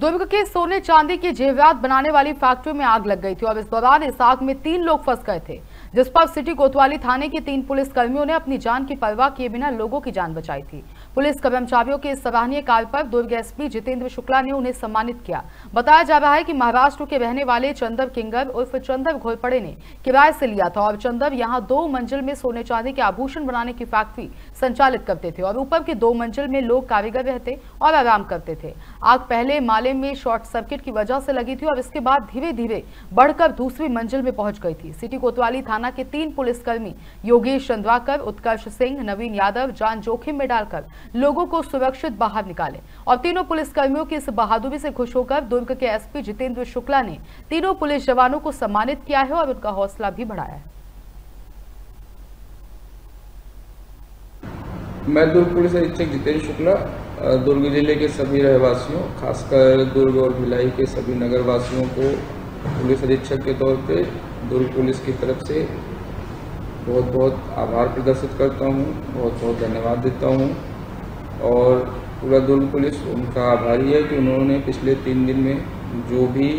दुर्ग के सोने चांदी के जेवरात बनाने वाली फैक्ट्री में आग लग गई थी और इस दौरान इस आग में तीन लोग फंस गए थे, जिस पर सिटी कोतवाली थाने के तीन पुलिस कर्मियों ने अपनी जान की परवाह किए बिना लोगों की जान बचाई थी। पुलिस कर्मचारियों के सराहनीय कार्य पर दुर्ग एसपी जितेंद्र शुक्ला ने उन्हें सम्मानित किया। बताया जा रहा है कि महाराष्ट्र के रहने वाले चंदर किंगर उर्फ़ चंदर घोरपड़े ने किराए से लिया था और चंदर यहाँ दो मंजिल में सोने चांदी के आभूषण बनाने की फैक्ट्री संचालित करते थे और ऊपर के दो मंजिल में लोग कारीगर रहते और आराम करते थे। आग पहले माले में शॉर्ट सर्किट की वजह से लगी थी और इसके बाद धीरे धीरे बढ़कर दूसरी मंजिल में पहुँच गई थी। सिटी कोतवाली थाना के तीन पुलिसकर्मी योगेश चंद्राकर, उत्कर्ष सिंह, नवीन यादव, जान जोखिम में डालकर लोगों को सुरक्षित बाहर निकाले। और तीनों पुलिसकर्मियों की इस बहादुरी से खुश होकर दुर्ग के एसपी जितेंद्र शुक्ला ने तीनों पुलिस जवानों को सम्मानित किया है और उनका हौसला भी बढ़ाया है। मैं दुर्ग पुलिस अधीक्षक जितेंद्र शुक्ला दुर्ग ज़िले के सभी रहवासियों, खासकर दुर्ग और भिलाई के सभी नगर वासियों को पुलिस अधीक्षक के तौर पे दुर्ग पुलिस की तरफ़ से बहुत बहुत आभार प्रदर्शित करता हूँ बहुत बहुत धन्यवाद देता हूँ। और पूरा दुर्ग पुलिस उनका आभारी है कि उन्होंने पिछले तीन दिन में जो भी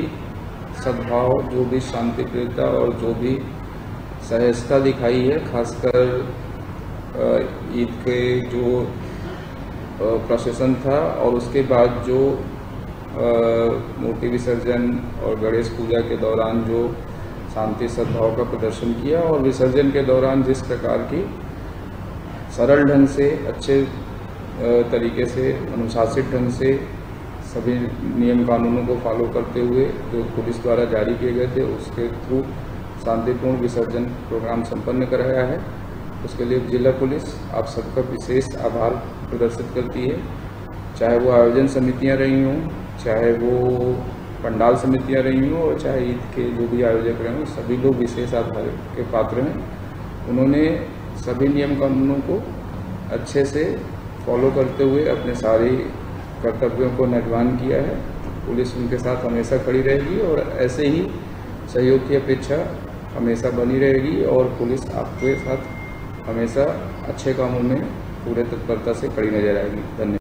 सद्भाव, जो भी शांति प्रियता और जो भी सहजता दिखाई है, खासकर ईद के जो प्रोसेसन था और उसके बाद जो मूर्ति विसर्जन और गणेश पूजा के दौरान जो शांति सद्भाव का प्रदर्शन किया और विसर्जन के दौरान जिस प्रकार की सरल ढंग से अच्छे तरीके से, अनुशासित ढंग से सभी नियम कानूनों को फॉलो करते हुए जो पुलिस द्वारा जारी किए गए थे, उसके थ्रू शांतिपूर्ण विसर्जन प्रोग्राम संपन्न कराया है। उसके लिए जिला पुलिस आप सबका विशेष आभार प्रदर्शित करती है। चाहे वो आयोजन समितियाँ रही हों, चाहे वो पंडाल समितियाँ रही हों, और चाहे ईद के जो भी आयोजक रहे हों, सभी लोग विशेष आधार के पात्र हैं। उन्होंने सभी नियम कानूनों को अच्छे से फॉलो करते हुए अपने सारे कर्तव्यों को निर्वहन किया है। पुलिस उनके साथ हमेशा खड़ी रहेगी और ऐसे ही सहयोग की अपेक्षा हमेशा बनी रहेगी और पुलिस आपके साथ हमेशा अच्छे कामों में पूरे तत्परता से खड़ी नज़र आएगी। धन्यवाद।